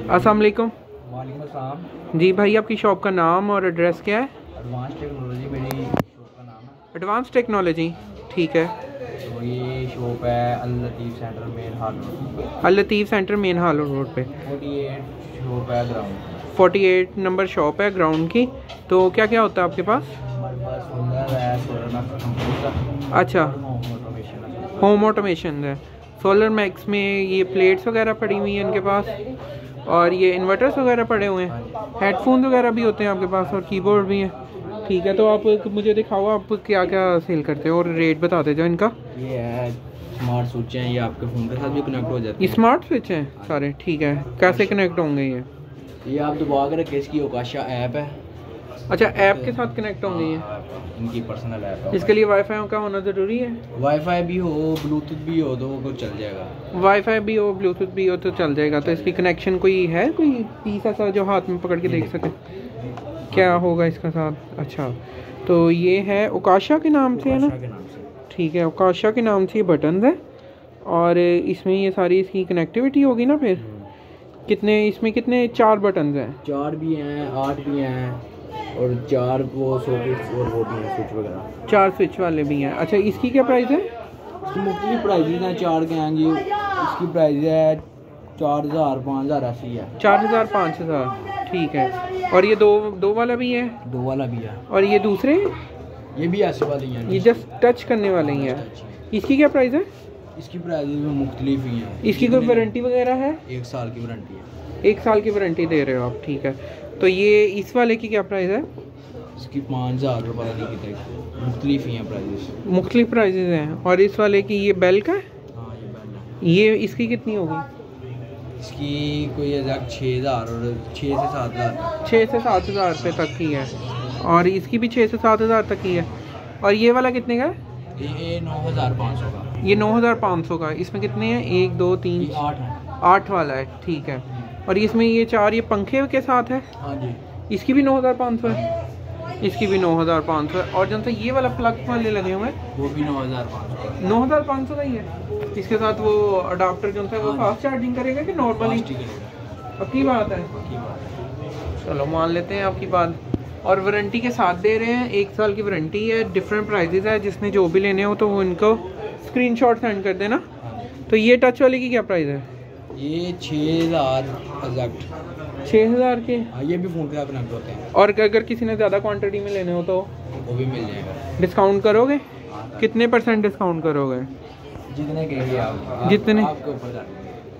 अस्सलाम वालेकुम जी भाई आपकी शॉप का नाम और एड्रेस क्या है? एडवांस टेक्नोलॉजी मेरी शॉप का नाम है। एडवांस टेक्नोलॉजी ठीक है। तो ये शॉप है Al Latif centre main hall road Al Latif centre main hall road पे। फोर्टी एट शॉप है ग्राउंड 48 नंबर शॉप है ग्राउंड की। तो क्या क्या होता है आपके पास? अच्छा। होम ऑटोमेशन है। होम ऑटोमेशन है। सोलर मैक्स में ये प्लेट्स वगैरह पड़ी हुई हैं इनके पास? और ये इन्वर्टर्स वगैरह पड़े हुए हैं। हेडफोन वगैरह भी होते हैं आपके पास और कीबोर्ड भी हैं। ठीक है तो आप मुझे दिखाओ आप क्या क्या सेल करते हो और रेट बताते जाओ इनका। ये स्मार्ट स्विच है ये आपके फ़ोन के साथ भी कनेक्ट हो जाते हैं। स्मार्ट स्विच है? सारे ठीक है। कैसे कनेक्ट होंगे ये? ये आप दबा के रखें इसकी ओकाशा ऐप है। अच्छा ऐप के साथ कनेक्ट होंगे। ये इनकी पर्सनल ऐप है। इसके लिए वाईफाई का होना ज़रूरी है? वाईफाई भी हो ब्लूटूथ भी हो तो वो चल जाएगा। वाईफाई भी हो ब्लूटूथ भी हो तो चल जाएगा। तो इसकी कनेक्शन कोई है? कोई पीस ऐसा जो हाथ में पकड़ के देख सके? क्या होगा इसका साथ? अच्छा तो ये है उकाशा के नाम से है ना? ठीक है उकाशा के नाम से ये बटन है। और इसमें ये सारी इसकी कनेक्टिविटी होगी ना फिर? कितने इसमें कितने चार बटन हैं? चार भी हैं आठ भी हैं। और चार वो सॉकेट्स और वो भी हैं स्विच वगैरह। चार स्विच वाले भी हैं। अच्छा इसकी क्या प्राइस है? इसकी मुख्तलिफ़ प्राइजेज हैं चार के हैं जी। इसकी प्राइस है चार हज़ार पाँच हज़ार ऐसी है। चार हज़ार पाँच हज़ार। ठीक है। और ये दो दो वाला भी है? दो वाला भी है। और ये दूसरे? ये भी ऐसे वाले हैं ये जस्ट टच करने वाले ही हैं। इसकी क्या प्राइस है? इसकी प्राइजेज में मुख्तलिफ़ ही हैं। इसकी कोई वारंटी वगैरह है? एक साल की वारंटी है। एक साल की वारंटी दे रहे हो आप ठीक है। तो ये इस वाले की क्या प्राइस है? इसकी पाँच हज़ार रुपये की तक मुख्तलिफ़ ही हैं प्राइजेस मुख्तलिफ़ प्राइजेज हैं। और इस वाले की ये बेल का है? हाँ ये बैल है। ये इसकी कितनी होगी? इसकी कोई एग्जैक्ट छः हज़ार और छः से सात हज़ार। छः से सात हज़ार रुपये तक की है। और इसकी भी छः से सात हज़ार तक की है। और ये वाला कितने का है? ये नौ हज़ार पाँच सौ का। ये नौ हज़ार पाँच सौ का। इसमें कितने हैं? एक दो तीन आठ आठ वाला है। ठीक है। और इसमें ये चार ये पंखे के साथ है? हाँ जी। इसकी भी नौ हज़ार पाँच सौ है। इसकी भी नौ हज़ार पाँच सौ है। और जो सा ये वाला प्लग वाले लगे हुए हैं? वो भी नौ हज़ार पाँच सौ नौ हज़ार पाँच सौ का ही है। इसके साथ वो अडाप्टर जो है वो फास्ट चार्जिंग करेगा कि नॉर्मली पक्की बात है। चलो मान लेते हैं आपकी बात। और वारंटी के साथ दे रहे हैं। एक साल की वारंटी है। डिफरेंट प्राइजेज है। जिसने जो भी लेने हो तो वो इनको स्क्रीनशॉट सेंड कर देना। तो ये टच वाले की क्या प्राइस है? ये छः हज़ार एग्जैक्ट। छः हज़ार के? हाँ ये भी फ़ोन के साथ कनेक्ट होते हैं। और अगर किसी ने ज़्यादा क्वांटिटी में लेने हो तो? वो भी मिल जाएगा। डिस्काउंट करोगे? कितने परसेंट डिस्काउंट करोगे? जितने कहेंगे आप आप- जितने? आपके ऊपर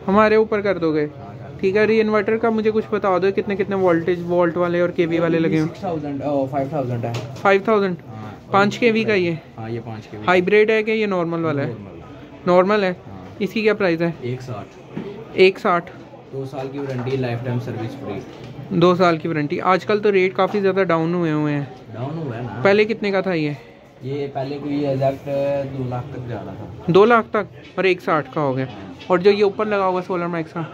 हमारे ऊपर कर दोगे। हाँ, ठीक है री इन्वर्टर का मुझे कुछ बता दो कितने कितने वोल्टेज वोल्ट वाले और केवी वाले लगे देंगे। 6000 ओ, 5000 है। फाइव थाउज़ेंड पाँच के वी का ये? हाँ ये पाँच के। हाइब्रिड है कि ये नॉर्मल वाला है? नॉर्मल नॉर्मल है? हाँ। इसकी क्या प्राइस है? एक साठ। एक साठ। दो साल की warranty life time service free दो साल की वारंटी। आजकल तो रेट काफ़ी ज़्यादा डाउन हुए हुए हैं। डाउन हुआ है ना? पहले कितने का था ये? ये पहले कोई एग्जैक्ट दो लाख तक जा रहा था। दो लाख तक? और एक साठ का हो गया। और जो ये ऊपर लगा होगा सोलर मैक्स का?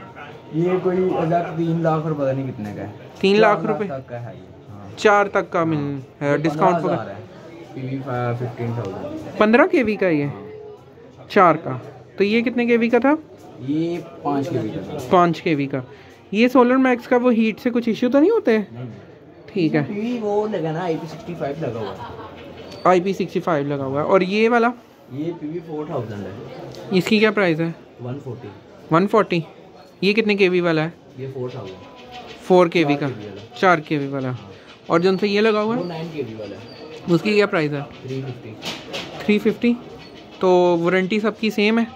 ये कोई एग्जैक्ट तीन लाख और पता नहीं कितने का है। तीन लाख रुपए? का है हाँ। चार तक का मिल डिस्काउंट वगैरह? है। पंद्रह के वी का ये? चार का। तो ये कितने के वी का था? ये पाँच के भी का। पाँच के वी का। ये सोलर मैक्स का वो हीट से कुछ इश्यू तो नहीं होते? ठीक है। वो लगा ना आई पी सिक्सटी फाइव लगा हुआ है। आई पी सिक्सटी फाइव लगा हुआ है। और ये वाला? ये पीवी फोर थाउज़ेंड है। इसकी क्या प्राइस है? वन फोर्टी वन फोर्टी ये कितने के वी वाला है? ये four thousand four K. V का चार के वी वाला। और जो उनसे ये लगा हुआ है? नाइन के बी वाला है। उसकी क्या प्राइस है? थ्री फिफ्टी थ्री फिफ्टी तो वारंटी सबकी सेम हाँ?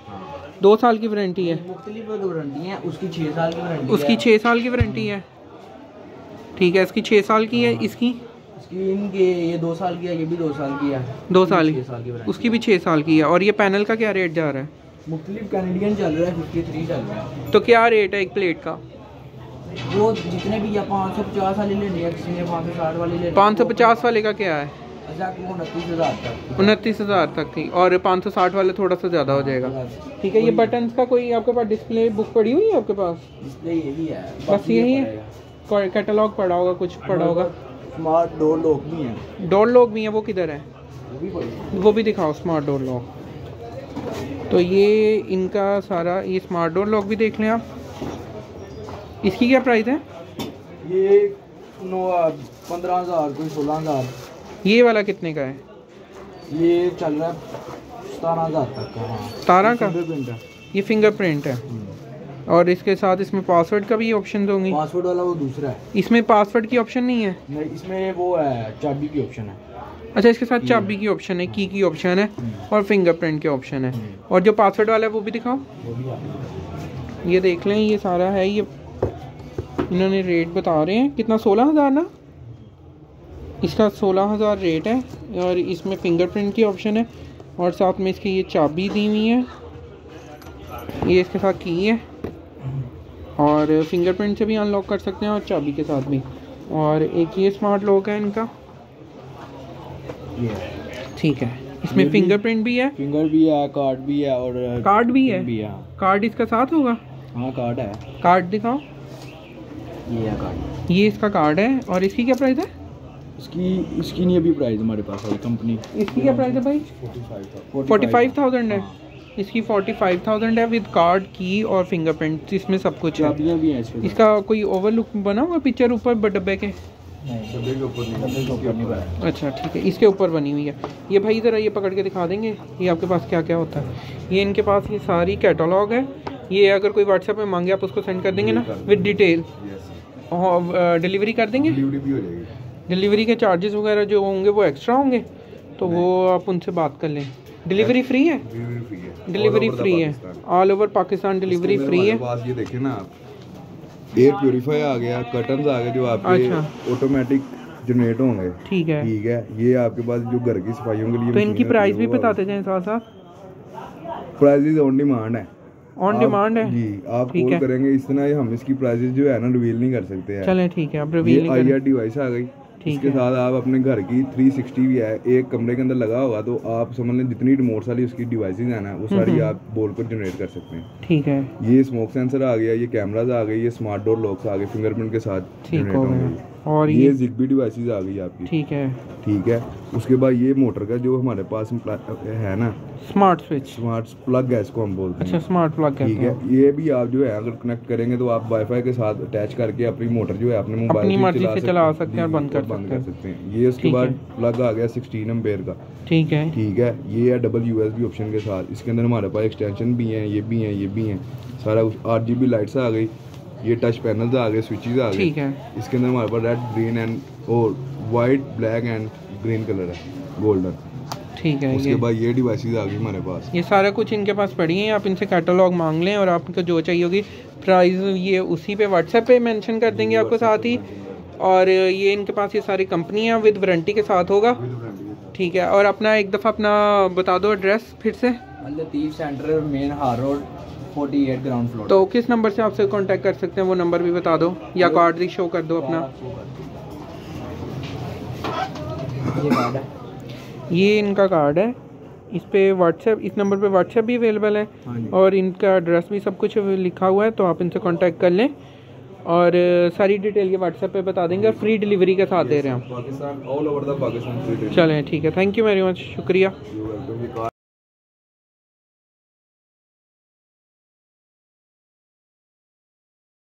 दो साल की वारंटी है। मुख्तलिफ़ वारंटी है उसकी छः साल की वारंटी उसकी छः साल की वारंटी है। ठीक है इसकी छः साल की है इसकी? इसकी इनके ये दो साल की है ये भी दो साल की है। दो साल की। साल की उसकी भी छः साल की है और ये पैनल का क्या रेट जा रहा है? मुख्तलिफ़ कैनेडियन चल रहा है फिफ्टी थ्री चल रहा है। तो क्या रेट है एक प्लेट का? वो जितने भी या पाँच सौ पचास वाले लेने हैं किसी ने पाँच सौ साठ वाले लेने पाँच सौ पचास वाले का क्या है? उनतीस हज़ार तक। थी। और पाँच सौ साठ वाले थोड़ा सा ज़्यादा हो जाएगा। ठीक है ये बटन का कोई आपके पास डिस्प्ले बुक पड़ी हुई है आपके पास? डिस्प्ले है। बस यही है? कैटलॉग पड़ा होगा कुछ पड़ा होगा? स्मार्ट डोर लॉक भी हैं। डोर लॉक भी है वो किधर है? वो भी वो भी दिखाओ स्मार्ट डोर लॉक तो ये इनका सारा ये स्मार्ट डोर लॉक भी देख लें आप। इसकी क्या प्राइस है? ये नौ पंद्रह हज़ार कोई सोलह हज़ार। ये वाला कितने का है? ये चल रहा है सतारह हज़ार तक का हाँ। सतारह का? है। ये फिंगरप्रिंट है। और इसके साथ इसमें पासवर्ड का भी ऑप्शन होंगी? पासवर्ड वाला वो दूसरा है। इसमें पासवर्ड की ऑप्शन नहीं है? नहीं इसमें वो है चाबी की ऑप्शन है। अच्छा इसके साथ चाबी की ऑप्शन है की की ऑप्शन है और फिंगरप्रिंट के ऑप्शन है। और जो पासवर्ड वाला है वो भी दिखाओ। वो भी ये देख लें ये सारा है ये। इन्होंने रेट बता रहे हैं। कितना? सोलह हज़ार ना? इसका सोलह हज़ार रेट है और इसमें फिंगरप्रिंट की ऑप्शन है और साथ में इसकी ये चाबी दी हुई है। ये इसके साथ की है और फिंगरप्रिंट से भी अनलॉक कर सकते हैं और चाबी के साथ भी। और एक ये स्मार्ट लॉक है इनका। ठीक है। इसमें फिंगरप्रिंट भी है। फिंगर भी है कार्ड भी है और कार्ड भी है। भी है। कार्ड इसका साथ होगा? हाँ कार्ड है। कार्ड दिखाओ। ये है कार्ड ये इसका कार्ड है और इसकी क्या प्राइस है? इसकी इसकी नहीं अभी प्राइस हमारे पास है कंपनी इसकी क्या प्राइस है भाई? फोर्टी फाइव थाउज़ेंड है। इसकी फोर्टी फाइव थाउज़ेंड है विद कार्ड की और फिंगरप्रिंट इसमें सब कुछ है। भी हैं इसका कोई ओवरलुक बना हुआ पिक्चर ऊपर डब्बे के? अच्छा ठीक है। इसके ऊपर बनी हुई है। ये भाई ज़रा ये पकड़ के दिखा देंगे ये आपके पास क्या क्या होता है। ये इनके पास ये सारी कैटलॉग है। ये अगर कोई व्हाट्सएप में मांगे आप उसको सेंड कर देंगे ना विद डिटेल और डिलीवरी कर देंगे? डिलीवरी भी हो जाएगी। डिलीवरी के चार्जेस वगैरह जो होंगे वो एक्स्ट्रा होंगे? तो वो आप उनसे बात कर लें। डिलीवरी फ्री है? डिलीवरी फ्री है। All over Pakistan delivery free है। ये देखें ना आप। एयर प्योरीफायर आ गया कर्टन्स आ गए जो आपके अच्छा। ऑटोमेटिक जनरेट होंगे। ठीक है। ठीक है। ये आपके पास जो घर की सफाइयों के लिए तो इनकी प्राइस भी बताते जाएँ साथ साथ प्राइसेस ऑन डिमांड है। ऑन डिमांड है। जी आप कॉल करेंगे इस तरह हम इसकी प्राइसेस जो है ना रिवील नहीं कर सकते हैं। चलें ठीक है आप रिवील नहीं आई करें आर डिवाइस आ गई। इसके साथ आप अपने घर की 360 भी है एक कमरे के अंदर लगा होगा तो आप समझ लें जितनी रिमोट वाली उसकी डिवाइसेज है ना वो सारी आप बोर्ड पर जनरेट कर सकते हैं। ठीक है। ये स्मोक सेंसर आ गया ये कैमराज आ गए ये स्मार्ट डोर लॉक्स आ गए फिंगरप्रिंट के साथ ठीक हो होंगे। और ये ये जिग्बी डिवाइसेस आ गई आपकी। ठीक है। ठीक है। उसके बाद ये मोटर का जो हमारे पास है ना स्मार्ट स्विच स्मार्ट प्लग है इसको हम बोलते हैं। अच्छा स्मार्ट प्लग ठीक है। ये भी आप जो है अगर कनेक्ट करेंगे तो आप वाईफाई के साथ अटैच करके अपनी मोटर जो है अपने मोबाइल से मर्ज़ी से चला सकते हैं और बंद कर बंद कर सकते हैं। ये उसके बाद प्लग आ गया 16 एम्पेयर का। ठीक है। ठीक है। ये है डबल यूएसबी ऑप्शन के साथ। इसके अंदर हमारे पास एक्सटेंशन भी है ये भी है ये भी है। सारा आठ जी लाइट्स आ गई। ये टच पैनल्स आ गए स्विचेस आ गए इसके अंदर हमारे पास रेड ग्रीन एंड और white black and green colour है गोल्डन ठीक है उसके बाद ये डिवाइसेस आ गई हमारे पास। ये सारा कुछ इनके पास पड़ी है आप इनसे कैटलॉग मांग लें और आपको जो चाहिए होगी प्राइस ये उसी पे व्हाट्सएप पे मेंशन कर देंगे आपको साथ ही। और ये इनके पास ये सारी कंपनियाँ विद वारंटी के साथ होगा। ठीक है और अपना एक दफ़ा अपना बता दो एड्रेस फिर से। Latif centre main hall road 48 ground floor तो किस नंबर से आपसे कांटेक्ट कर सकते हैं? वो नंबर भी बता दो या कार्ड भी शो कर दो अपना। ये कार्ड है। ये इनका कार्ड है। इस पे व्हाट्सएप इस नंबर पे व्हाट्सएप भी अवेलेबल है। हाँ और इनका एड्रेस भी सब कुछ लिखा हुआ है तो आप इनसे कांटेक्ट कर लें। और सारी डिटेल ये व्हाट्सएप पे बता देंगे और फ्री डिलीवरी के साथ दे रहे हैं हम चलें ठीक है। थैंक यू वेरी मच शुक्रिया।